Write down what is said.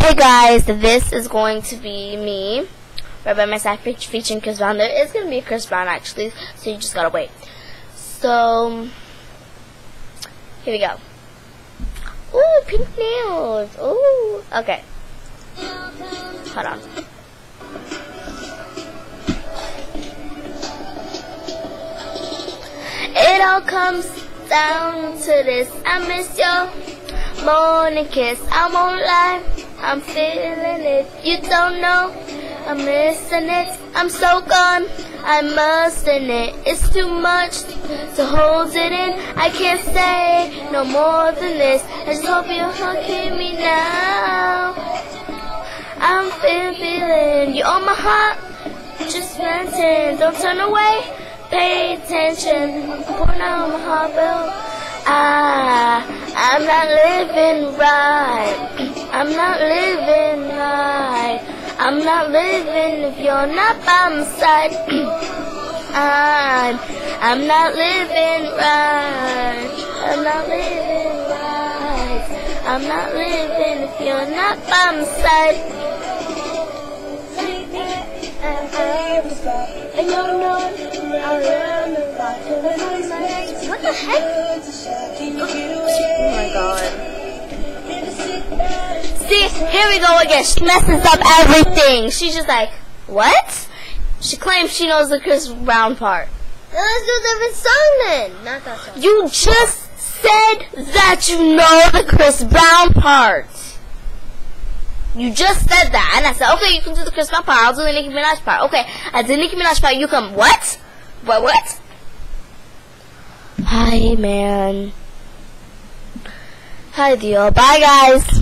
Hey guys, this is going to be me, right by my side featuring Chris Brown. There is going to be a Chris Brown actually, so you just gotta wait. So, here we go. Ooh, pink nails. Ooh, okay. Hold on. It all comes down to this. I miss your morning kiss. I won't lie. I'm feeling it. You don't know. I'm missing it. I'm so gone. I must it. it's too much to hold it in. I can't say no more than this. I just hope you're hear me now. I'm feeling, you on my heart. Just venting. Don't turn away. Pay attention. Pouring out my heart bill. Ah, I'm not living right. I'm not living right. I'm not living if you're not by my side. I'm, I'm not living right. I'm not living right. I'm not living if you're not by my side. What the heck? Here we go again. She messes up everything. She's just like, what? She claims she knows the Chris Brown part. Let's do a different song then. Not that song. You just said that you know the Chris Brown part. You just said that. And I said, okay, you can do the Chris Brown part. I'll do the Nicki Minaj part. Okay, I did the Nicki Minaj part. You come, what? What, what? Hi, man. Hi, deal. Bye, guys.